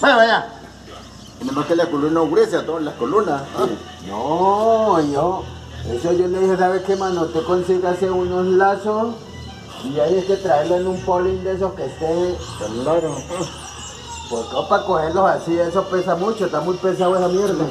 Vaya, vaya. Tenemos que la columna gruesa, todas las columnas. No, yo. Eso yo le dije, ¿sabes qué, mano? Te consígase unos lazos y ahí es que traerlo en un polling de esos que esté. Claro. Porque para cogerlos así, eso pesa mucho, está muy pesado esa mierda.